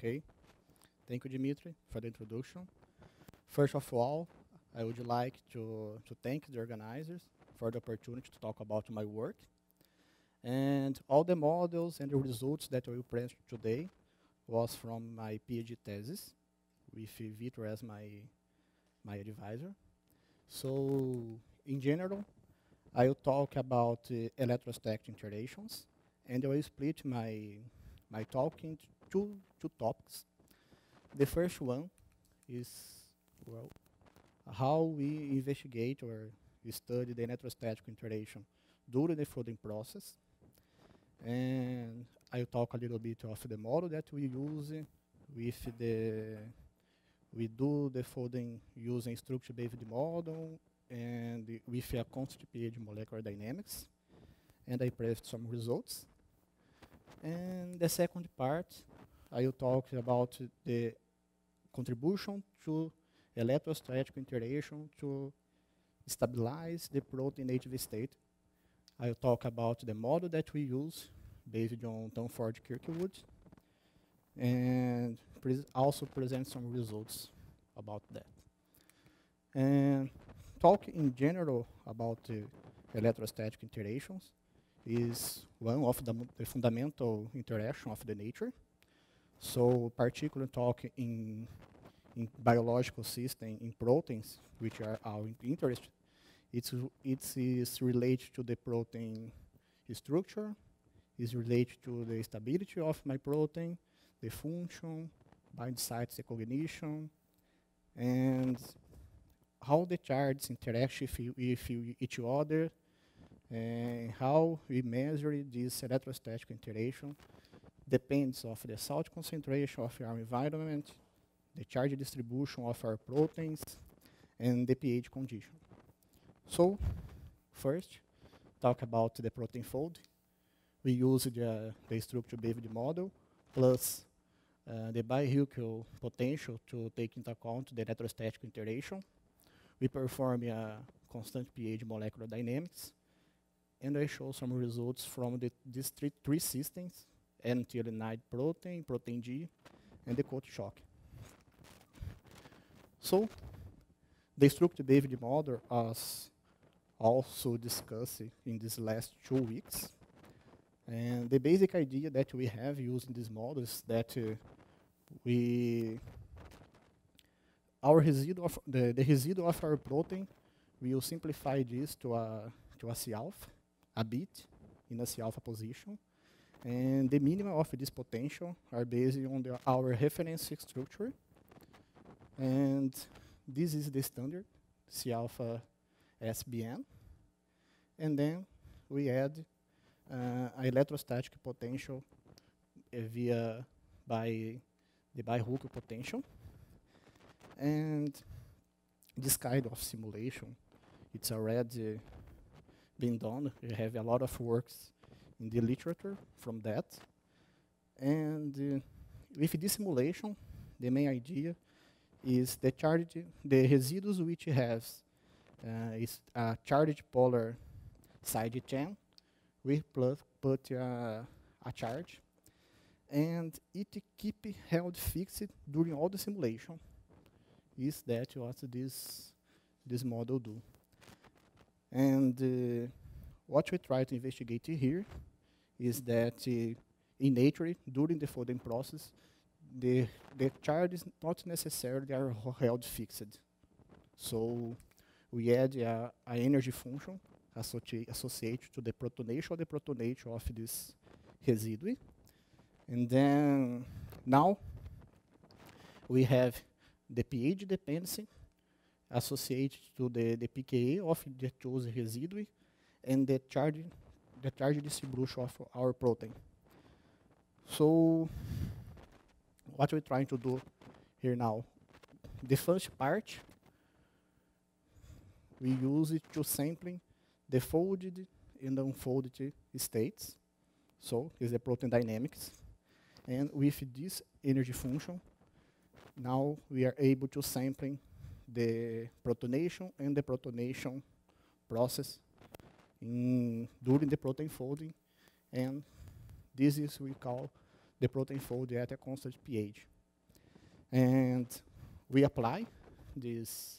Okay. Thank you, Dimitri, for the introduction. First of all, I would like to, to thank the organizers for the opportunity to talk about my work. And all the models and the results that I will present today was from my PhD thesis with Vitor as my, my advisor. So in general, I will talk about uh, electrostatic interactions, and I will split my, my talk into two, two topics. The first one is, well, how we investigate or study the electrostatic interaction during the folding process. And I'll talk a little bit of the model that we use with the, we do the folding using structure-based model and with a pH molecular dynamics. And I present some results. And the second part, I will talk about the contribution to electrostatic interaction to stabilize the protein native state. I'll talk about the model that we use based on Tom Ford Kirkwood and also present some results about that. And talk in general about uh, electrostatic interactions is one of the, the, fundamental interaction of the nature. So particular talk in in biological system, in proteins, which are our interest, it's, it is related to the protein structure, is related to the stability of my protein, the function, bind sites, the cognition, and how the charges interact with each other, and how we measure this electrostatic interaction depends of the salt concentration of our environment, the charge distribution of our proteins, and the pH condition. So, first, talk about the protein fold. We use the, the structure-based model plus uh, the bi-Hückel potential to take into account the electrostatic interaction. We perform a constant pH molecular dynamics, and I show some results from the, these three, three systems, N-threonine protein, protein G, and the coat shock. So, the structure-based model was also discussed in these last two weeks. And the basic idea that we have using this model is that uh, we our residue of the, the residue of our protein will simplify this to a to a C alpha, a bit in a C alpha position. And the minimum of this potential are based on the, our reference structure and this is the standard C alpha SBN. And then we add uh, electrostatic potential uh, via by the bi-Hückel potential. And this kind of simulation, it's already been done. We have a lot of works in the literature from that. And uh, with this simulation, the main idea is the charge, the residues which has uh, is a charged polar side chain. We plus put uh, a charge, and it keep held fixed during all the simulation. Is that what this this model do? And uh, what we try to investigate here is that uh, in nature, during the folding process, the, the charge is not necessarily are held fixed. So we add a, a energy function associated to the protonation or the protonation of this residue. And then now we have the pH dependency associated to the, the pKa of the chosen residue and the charge, the charge distribution of our protein. So what we're trying to do here now. The first part, we use it to sampling the folded and unfolded states. So is the protein dynamics. And with this energy function, now we are able to sampling the protonation and the protonation process in, during the protein folding. And this is we call the protein fold at a constant pH. And we apply this,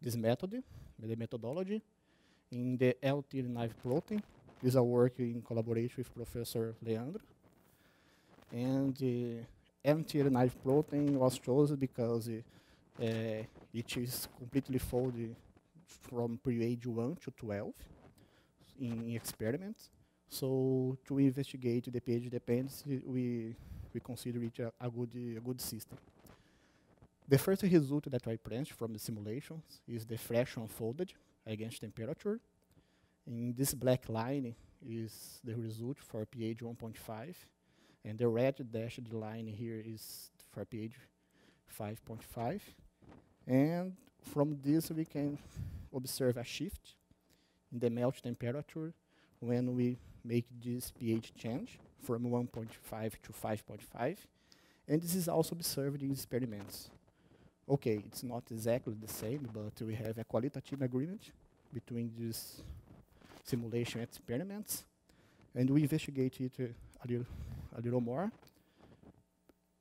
this method, the methodology, in the LT naive protein. This is a work in collaboration with Professor Leandro. And uh, MT naive protein was chosen because uh, it is completely folded from pre-age 1 to 12 in, experiments. So to investigate the pH dependency, we, we consider it a, a, good, a good system. The first result that I print from the simulations is the fresh unfolded against temperature. In this black line is the result for pH 1.5, and the red dashed line here is for pH 5.5. And from this we can observe a shift the melt temperature when we make this pH change from 1.5 to 5.5. And this is also observed in experiments. Okay, it's not exactly the same, but we have a qualitative agreement between these simulation experiments. And we investigate it uh, a, little, a little more.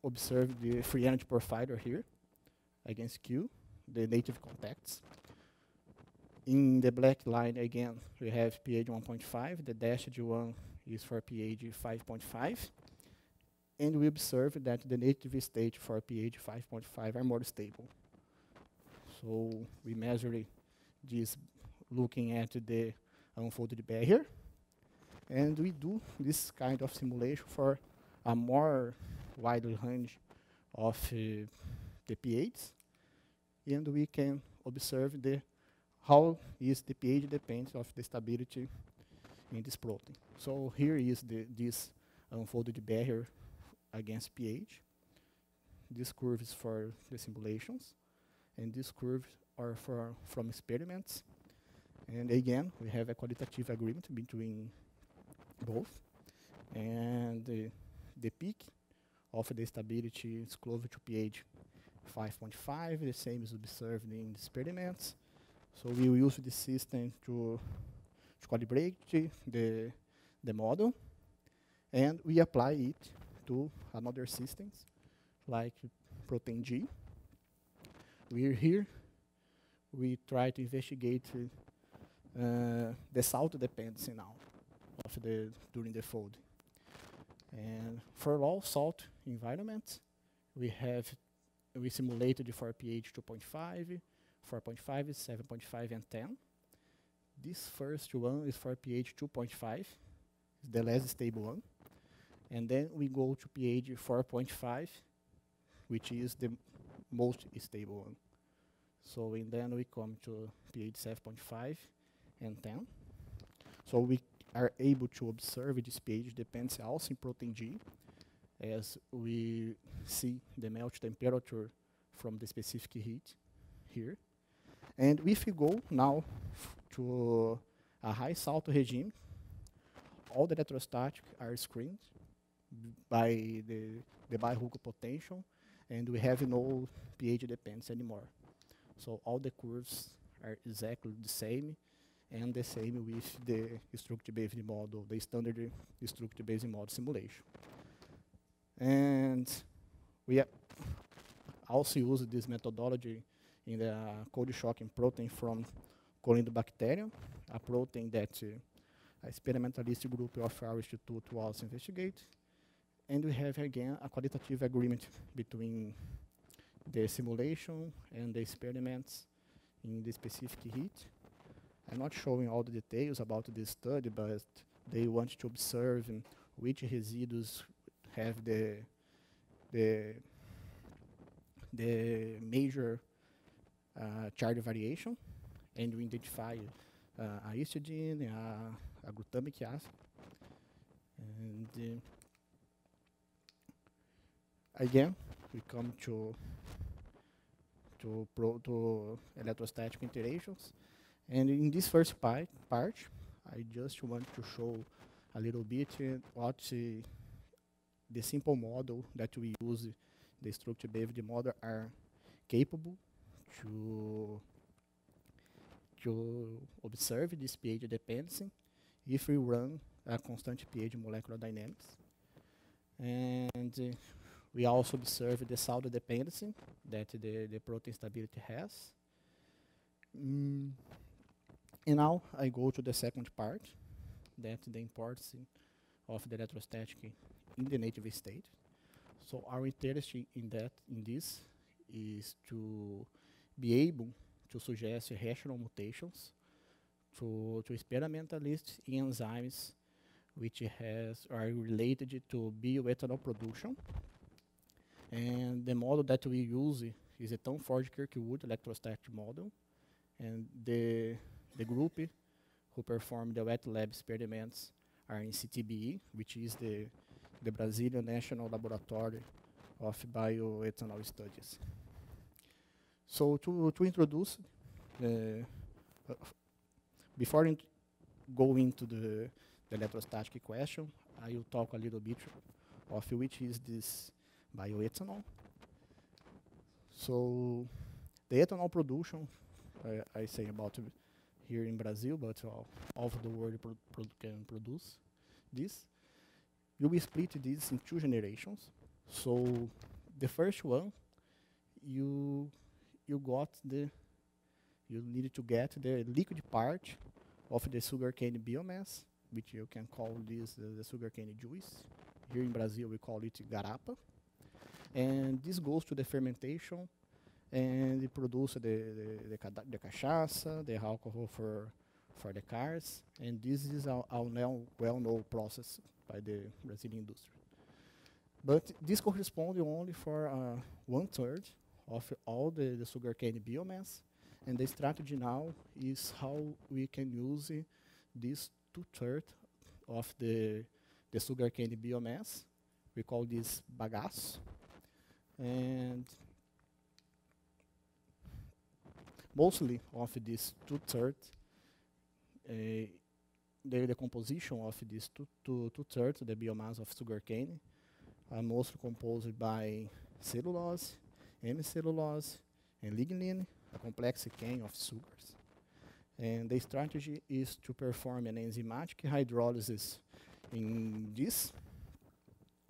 Observe the free energy profiler here against Q, the native contacts. In the black line, again, we have pH 1.5. The dashed one is for pH 5.5. And we observe that the native state for pH 5.5 are more stable. So we measure this looking at the unfolded barrier. And we do this kind of simulation for a more wide range of uh, the pHs. And we can observe the how is the pH depends of the stability in this protein. So here is the this unfolded barrier against pH. This curve is for the simulations, and this curve are for from experiments. And again, we have a qualitative agreement between both. And uh, the peak of the stability is closer to pH 5.5. The same is observed in the experiments. So we will use this system to, to calibrate the, the model. And we apply it to another systems like protein G. We're here. We try to investigate uh, the salt dependency now of the during the fold. And for all salt environments, we have we simulated for pH 2.5, 4.5, 7.5, and 10. This first one is for pH 2.5, the less stable one. And then we go to pH 4.5, which is the most stable one. So and then we come to pH 7.5 and 10. So we are able to observe this pH depends also in protein G, as we see the melt temperature from the specific heat here. And if we go now to a high salt regime, all the electrostatic are screened by the, the Bell-Hooker potential, and we have no pH dependence anymore. So all the curves are exactly the same, and the same with the structure-based model, the standard structure-based model simulation. And we also use this methodology in the cold shocking protein from Corynebacterium, a protein that uh, experimentalist group of our institute was investigate. And we have again a qualitative agreement between the simulation and the experiments in the specific heat. I'm not showing all the details about this study, but they want to observe which residues have the the the major charge variation, and we identify uh, a histidine, a, a glutamic acid, and uh, again we come to to pro to electrostatic interactions. And in this first part, part I just want to show a little bit uh, what uh, the simple model that we use, the structure-based model, are capable to to observe this pH dependency if we run a constant pH molecular dynamics. And uh, we also observe the salt dependency that the, the protein stability has. Mm. And now I go to the second part, that the importance of the electrostatic in the native state. So our interest in that, in this, is to be able to suggest rational mutations to, to experimentalists in enzymes which has are related to bioethanol production. And the model that we use is a Tom Ford Kirkwood electrostatic model. And the, the group who performed the wet lab experiments are in CTBE, which is the, the Brazilian National Laboratory of Bioethanol Studies. So to, to introduce, uh, uh, before in go into the, the electrostatic question, I will talk a little bit of which is this bioethanol. So the ethanol production, uh, I say about here in Brazil, but all, all over the world pro pro can produce this. You will split this in two generations. So the first one, you you got the you need to get the liquid part of the sugarcane biomass, which you can call this uh, the sugarcane juice. Here in Brazil, we call it garapa. And this goes to the fermentation and it produces the, the, the, the cachaça, the alcohol for, for the cars. And this is a, a well-known process by the Brazilian industry. But this corresponds only for uh, one third of all the, the sugarcane biomass. And the strategy now is how we can use uh, this two-thirds of the, the sugarcane biomass. We call this bagaço. And mostly of this two-thirds, uh, the, the composition of this two, two-thirds, the biomass of sugarcane, are mostly composed by cellulose, hemicellulose, and lignin, a complex chain of sugars. And the strategy is to perform an enzymatic hydrolysis in this,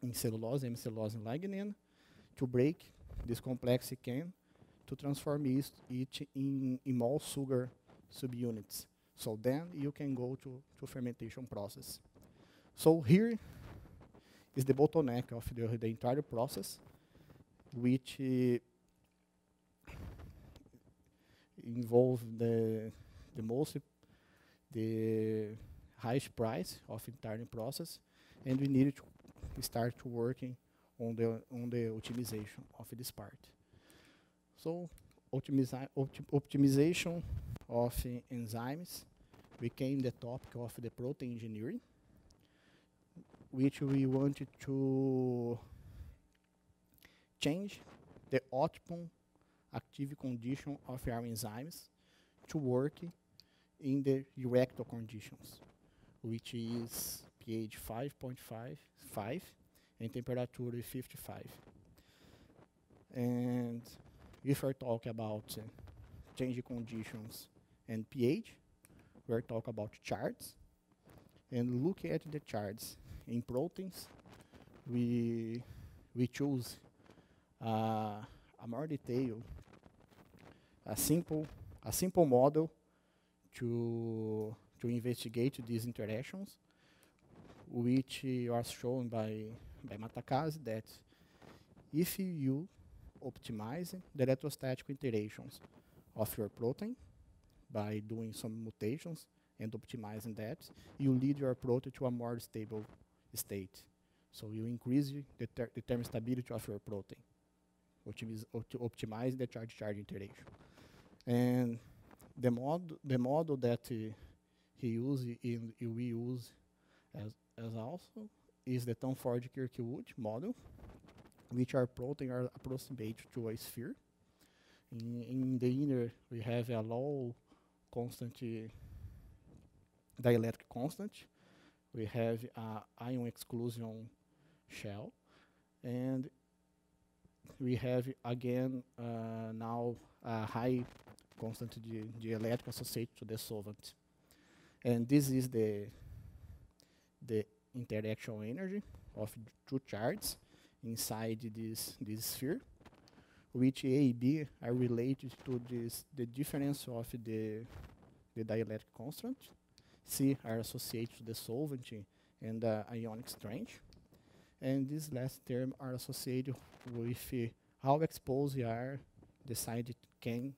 in cellulose, hemicellulose, and lignin, to break this complex chain to transform it, it in, in sugar subunits. So then you can go to, to fermentation process. So here is the bottleneck of the, the entire process, which uh, involve the the most the highest price of entire process, and we needed to start working on the on the optimization of this part. So optimiza opti optimization of uh, enzymes became the topic of the protein engineering, which we wanted to change the optimum active condition of our enzymes to work in the Erector conditions, which is pH 5.5 and temperature 55. And if we talk about uh, change conditions and pH, we're talking about charts. And look at the charts. In proteins, we we choose uh, a more detail, a simple a simple model to to investigate these interactions, which was shown by by Matakazi that if you optimize the electrostatic interactions of your protein by doing some mutations and optimizing that, you lead your protein to a more stable state. So you increase the, ter the thermostability of your protein, optimize, opt optimize the charge-charge interaction. And the, mod the model that uh, he used and we use as, as also is the Tom Ford Kirkwood model, which are protein are approximate to a sphere. In, in the inner, we have a low constant uh, dielectric constant. We have a ion exclusion shell. And we have, again, uh, now a high constant dielectric associated to the solvent. And this is the, the interaction energy of two charts inside this, this sphere, which A and B are related to this, the difference of the, the dielectric constant. C are associated to the solvent and the ionic strength. And this last term are associated with uh, how exposed you are the side chain,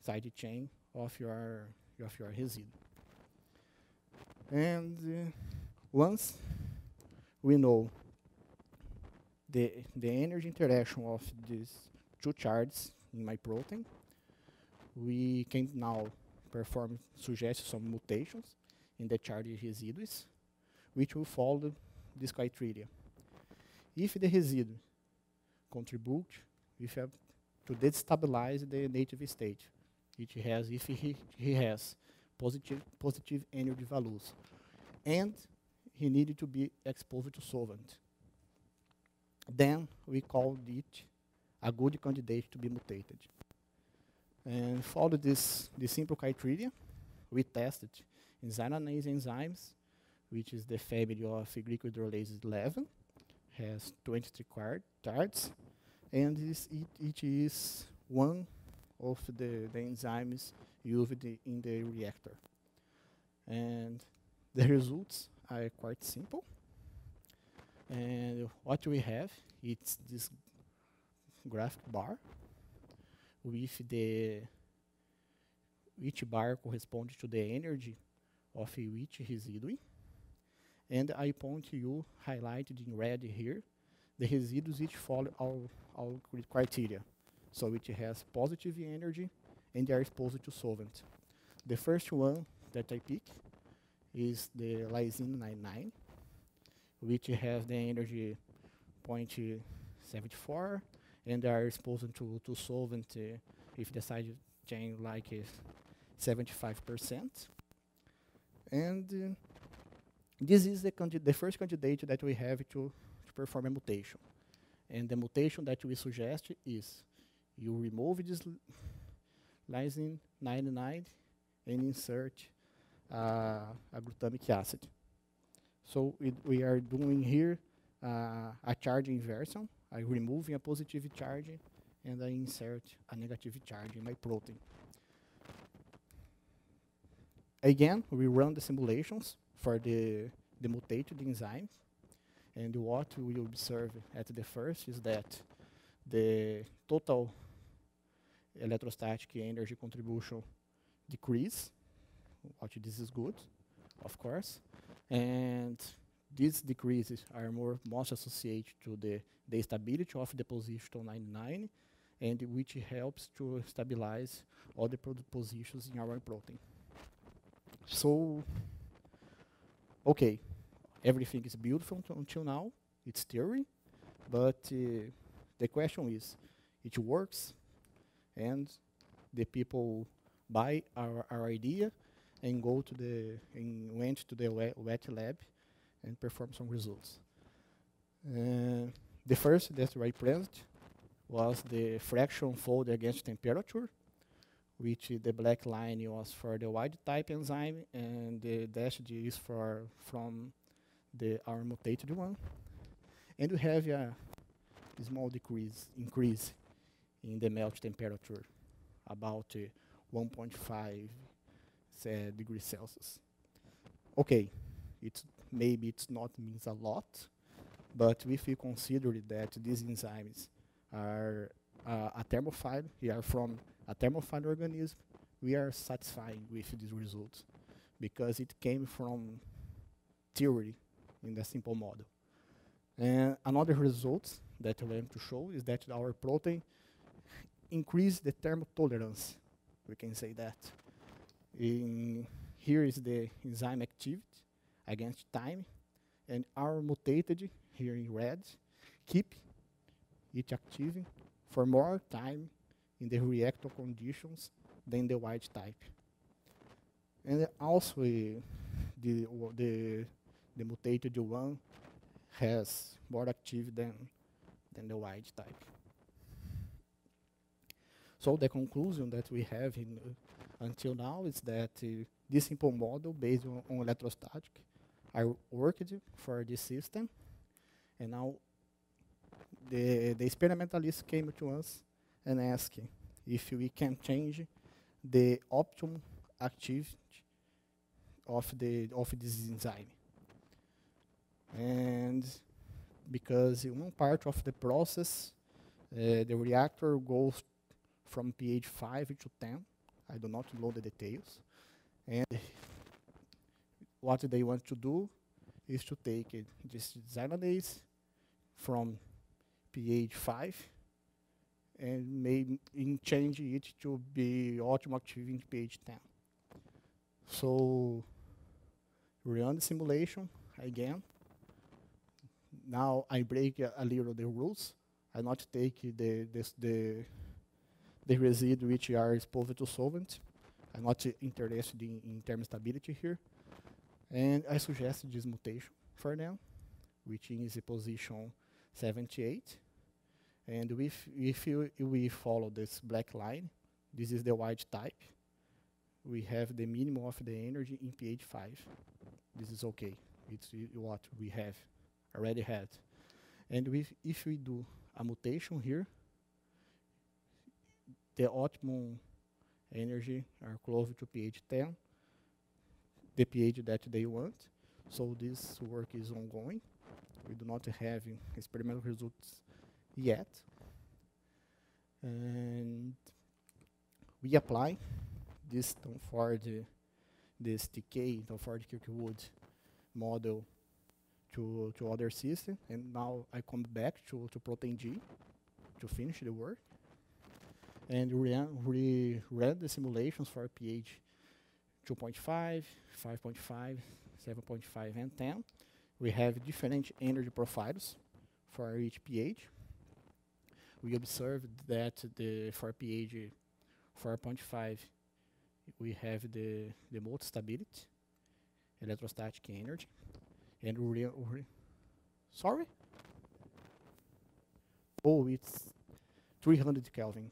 side chain of your of your residue. And uh, once we know the the energy interaction of these two charges in my protein, we can now perform suggest some mutations in the charge residues, which will follow this criteria. If the residue contribute a, to destabilize the native state, it has if he, he has positive positive energy values, and he needed to be exposed to solvent. Then we called it a good candidate to be mutated. And follow this, this simple criteria, we tested xylanase enzymes, which is the family of glycohydrolase 11, has 23 cards, and this, it, it is one of the, the enzymes used in the reactor. And the results are quite simple. And what we have, it's this graph bar with the each bar corresponds to the energy of each residue. And I point you highlighted in red here, the residues which follow our, our criteria. So it has positive energy and they are exposed to solvent. The first one that I pick is the lysine 99, which has the energy 0.74 and they are exposed to, to solvent uh, if the side chain like is 75%. And uh, this is the, the first candidate that we have to, to perform a mutation. And the mutation that we suggest is you remove this lysine 99 and insert uh, a glutamic acid. So we are doing here uh, a charge inversion. I removing a positive charge and I insert a negative charge in my protein. Again, we run the simulations for the, the mutated enzyme. And what we observe at the first is that the total electrostatic energy contribution decrease, which this is good, of course. And these decreases are more most associated to the, the stability of the position 99 and which helps to stabilize all the positions in our protein. So, okay, everything is beautiful until now. It's theory, but uh, the question is, it works, and the people buy our, our idea and go to the and went to the wet lab and perform some results. Uh, the first that I presented was the fraction fold against temperature, which the black line was for the wild type enzyme and the dashed is for from the our mutated one. And we have a small decrease increase in the melt temperature, about uh, 1.5 uh, degrees Celsius. Okay, it's maybe it's not means a lot, but if you consider that these enzymes are uh, a thermophile, they are from a thermophile organism, we are satisfied with these results because it came from theory in the simple model. And another result that I want to show is that our protein increase the thermotolerance. We can say that. In here is the enzyme activity against time, and our mutated here in red keep it active for more time in the reactor conditions than the wild type. And also uh, the, the, the mutated one has more active than, than the wild type. So the conclusion that we have in, uh, until now is that uh, this simple model based on, on electrostatic are worked for this system And now the, the experimentalist came to us and asked if we can change the optimum activity of the of this enzyme. And because one part of the process, uh, the reactor goes from pH 5 to 10. I do not know the details. And what they want to do is to take uh, this xylanase from pH 5 and in change it to be active in pH 10. So run the simulation again. Now I break a, a little the rules. I not take the this, the the residue which are exposed to solvent. I'm not interested in, in thermostability here. And I suggest this mutation for them, which is position 78. And if, if you, we follow this black line, this is the white type, we have the minimum of the energy in pH 5. This is okay. It's what we have already had. And if, if we do a mutation here, the optimum energy are close to pH 10, the pH that they want. So this work is ongoing. We do not have experimental results yet. And we apply this for the this decay for the Kirkwood model to to other system. And now I come back to, to protein G to finish the work. And we, we ran the simulations for pH 2.5, 5.5, 7.5 and 10 we have different energy profiles for each pH we observed that the for pH 4.5 we have the the most stability electrostatic energy. And re sorry? Oh it's 300 kelvin.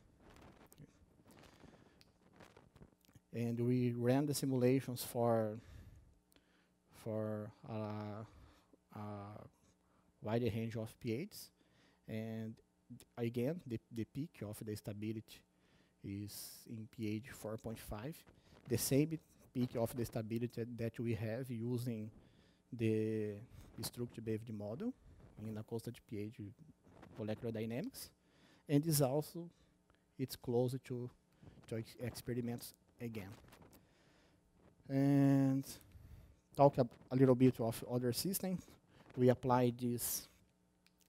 And we ran the simulations for for uh, uh, wide range of pHs and again the, the peak of the stability is in pH 4.5 the same peak of the stability that we have using the structure-based model in a constant pH molecular dynamics. And is also it's close to, to ex experiments again. And talk a, a little bit of other systems we applied this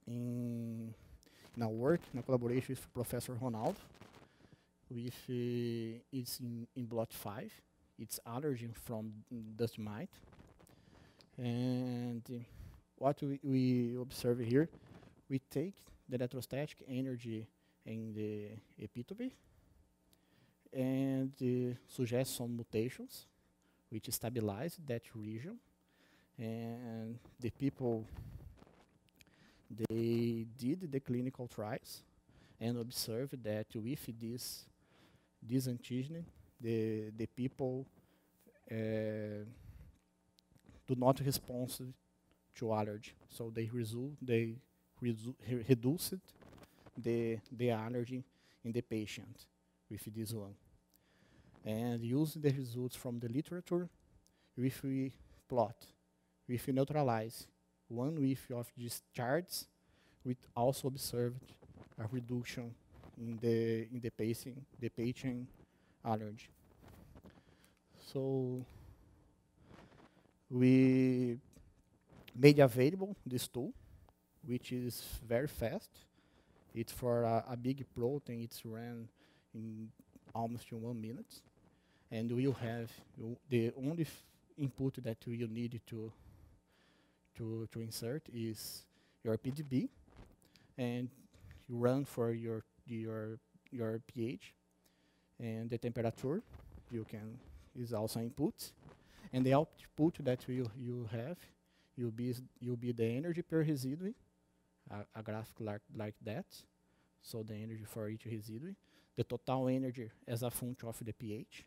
in our work in collaboration with Professor Ronaldo. With uh, it's in, in blot five. It's allergen from dust mite. And uh, what we, we observe here, we take the electrostatic energy in the epitope and uh, suggest some mutations which stabilize that region. And the people they did the clinical trials and observed that with this this antigen, the the people uh, do not respond to allergy. So they resu they resu reduced the the allergy in the patient with this one. And using the results from the literature, if we plot, if we neutralize one week of discharge, we also observed a reduction in the in the pacing, the patient allergy. So we made available this tool, which is very fast. It's for a, a big protein. It's ran in almost one minute, and we'll have the only input that you need to to, to insert is your PDB, and you run for your your your pH, and the temperature you can is also input, and the output that you you have will be will be the energy per residue, a, a graph like like that, so the energy for each residue, the total energy as a function of the pH,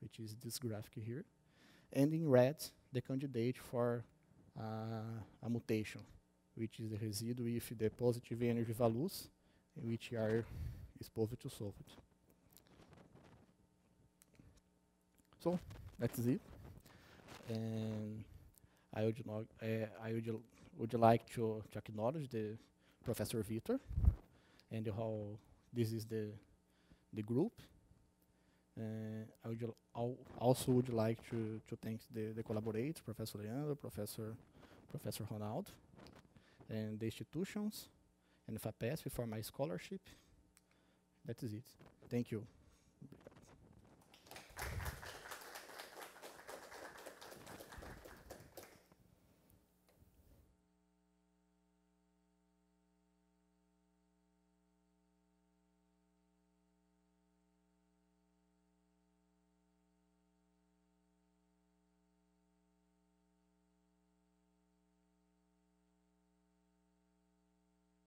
which is this graphic here, and in red the candidate for uh, a mutation, which is the residue if the positive energy values, which are exposed to solvent. So that's it. And I would, uh, I would, would like to, to acknowledge the Professor Victor and how this is the the group. Uh, I would al also would like to, to thank the, the collaborators, Professor Leandro, Professor Professor Ronaldo, and the institutions and FAPESP for my scholarship. That is it. Thank you.